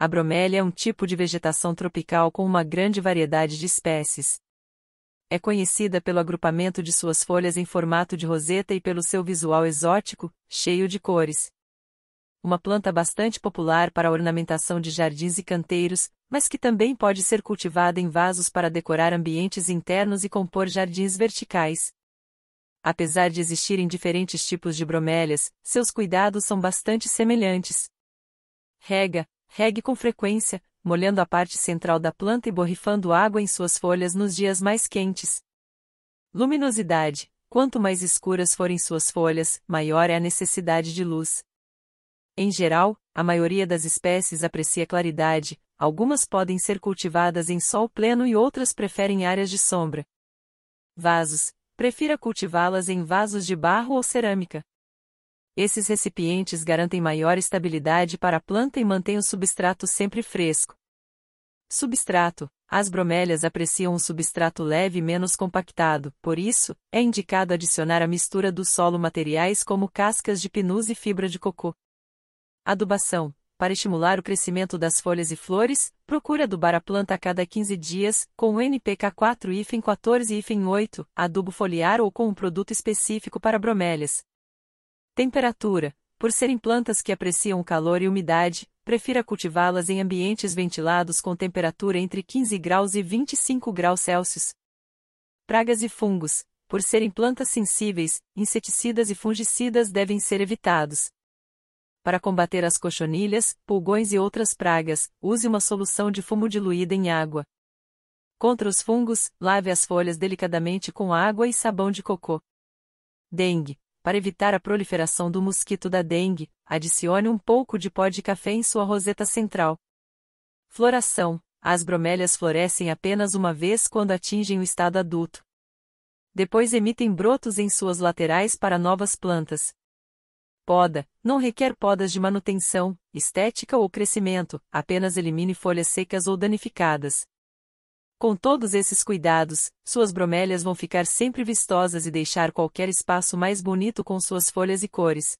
A bromélia é um tipo de vegetação tropical com uma grande variedade de espécies. É conhecida pelo agrupamento de suas folhas em formato de roseta e pelo seu visual exótico, cheio de cores. Uma planta bastante popular para a ornamentação de jardins e canteiros, mas que também pode ser cultivada em vasos para decorar ambientes internos e compor jardins verticais. Apesar de existirem diferentes tipos de bromélias, seus cuidados são bastante semelhantes. Rega, Regue com frequência, molhando a parte central da planta e borrifando água em suas folhas nos dias mais quentes. Luminosidade: quanto mais escuras forem suas folhas, maior é a necessidade de luz. Em geral, a maioria das espécies aprecia claridade, algumas podem ser cultivadas em sol pleno e outras preferem áreas de sombra. Vasos: prefira cultivá-las em vasos de barro ou cerâmica. Esses recipientes garantem maior estabilidade para a planta e mantêm o substrato sempre fresco. Substrato: As bromélias apreciam um substrato leve e menos compactado, por isso, é indicado adicionar a mistura do solo materiais como cascas de pinus e fibra de cocô. Adubação: Para estimular o crescimento das folhas e flores, procure adubar a planta a cada 15 dias, com o NPK 4 e 14 e 8, adubo foliar ou com um produto específico para bromélias, Temperatura. Por serem plantas que apreciam calor e umidade, prefira cultivá-las em ambientes ventilados com temperatura entre 15 graus e 25 graus Celsius. Pragas e fungos. Por serem plantas sensíveis, inseticidas e fungicidas devem ser evitados. Para combater as cochonilhas, pulgões e outras pragas, use uma solução de fumo diluída em água. Contra os fungos, lave as folhas delicadamente com água e sabão de cocô. Dengue. Para evitar a proliferação do mosquito da dengue, adicione um pouco de pó de café em sua roseta central. Floração: As bromélias florescem apenas uma vez quando atingem o estado adulto. Depois emitem brotos em suas laterais para novas plantas. Poda: Não requer podas de manutenção, estética ou crescimento, apenas elimine folhas secas ou danificadas. Com todos esses cuidados, suas bromélias vão ficar sempre vistosas e deixar qualquer espaço mais bonito com suas folhas e cores.